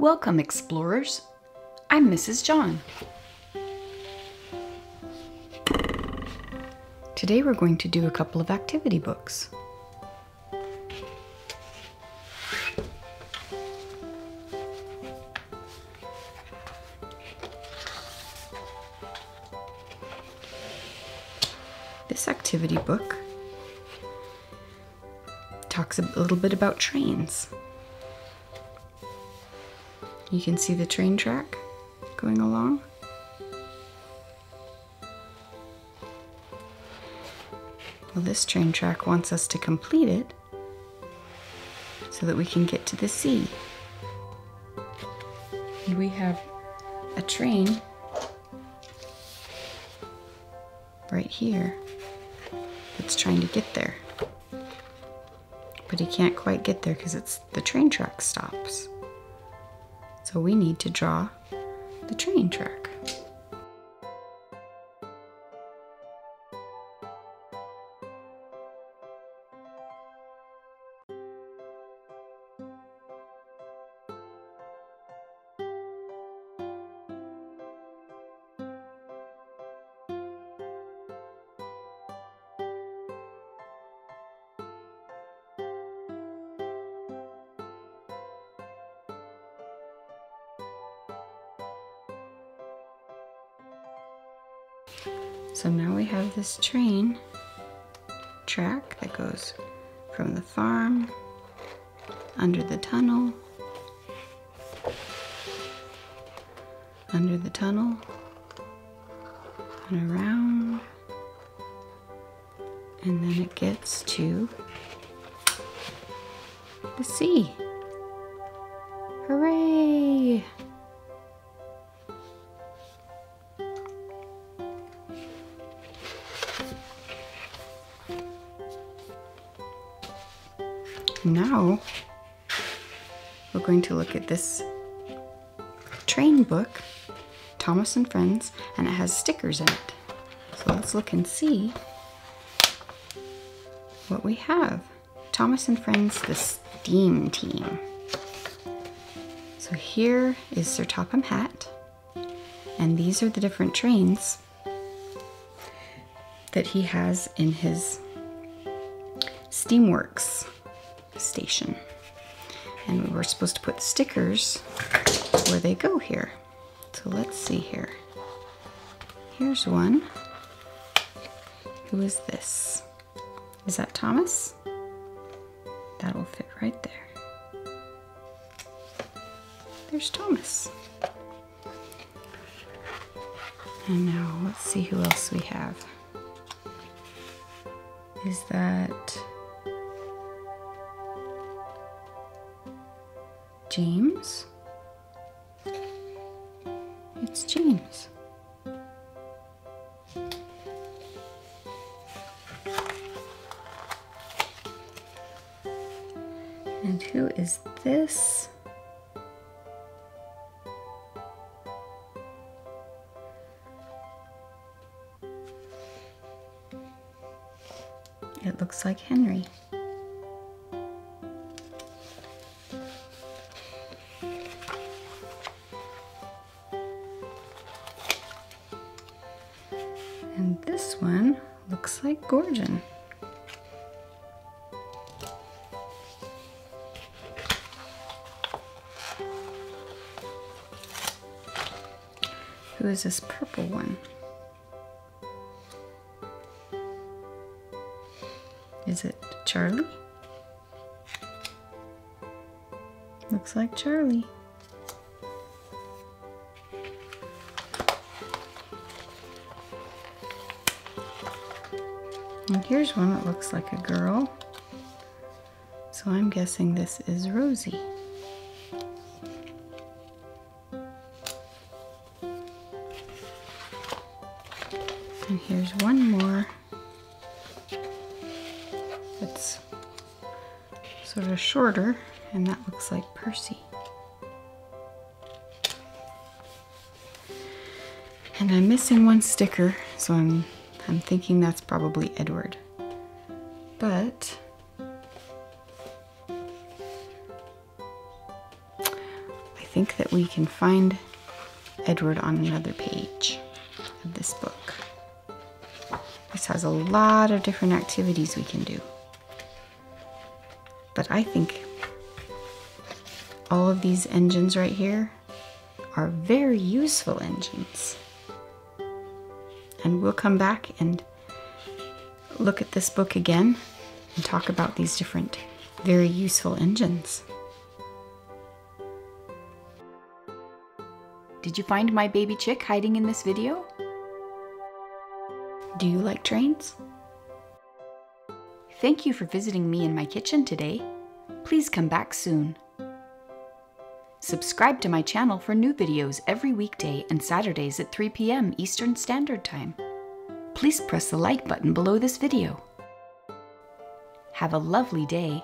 Welcome, explorers. I'm Mrs. Jon. Today we're going to do a couple of activity books. This activity book talks a little bit about trains. You can see the train track going along. Well, this train track wants us to complete it so that we can get to the sea. And we have a train right here that's trying to get there. But he can't quite get there because it's the train track stops. So we need to draw the train track. So now we have this train track that goes from the farm under the tunnel, under the tunnel, and around, and then it gets to the sea. Hooray! Now we're going to look at this train book, Thomas and Friends, and it has stickers in it. So let's look and see what we have. Thomas and Friends, the STEAM team. So here is Sir Topham Hatt, and these are the different trains that he has in his Steamworks station. And we were supposed to put stickers where they go here. So let's see here. Here's one. Who is this? Is that Thomas? That'll fit right there. There's Thomas. And now let's see who else we have. Is that James? It's James. And who is this? It looks like Henry. This one looks like Gordon. Who is this purple one? Is it Charlie? Looks like Charlie. And here's one that looks like a girl. So I'm guessing this is Rosie. And here's one more. It's sort of shorter, and that looks like Percy. And I'm missing one sticker, so I'm I'm thinking that's probably Edward. But I think that we can find Edward on another page of this book. This has a lot of different activities we can do. But I think all of these engines right here are very useful engines. And we'll come back and look at this book again and talk about these different very useful engines. Did you find my baby chick hiding in this video? Do you like trains? Thank you for visiting me in my kitchen today. Please come back soon. Subscribe to my channel for new videos every weekday and Saturdays at 3 p.m. Eastern Standard Time. Please press the like button below this video. Have a lovely day.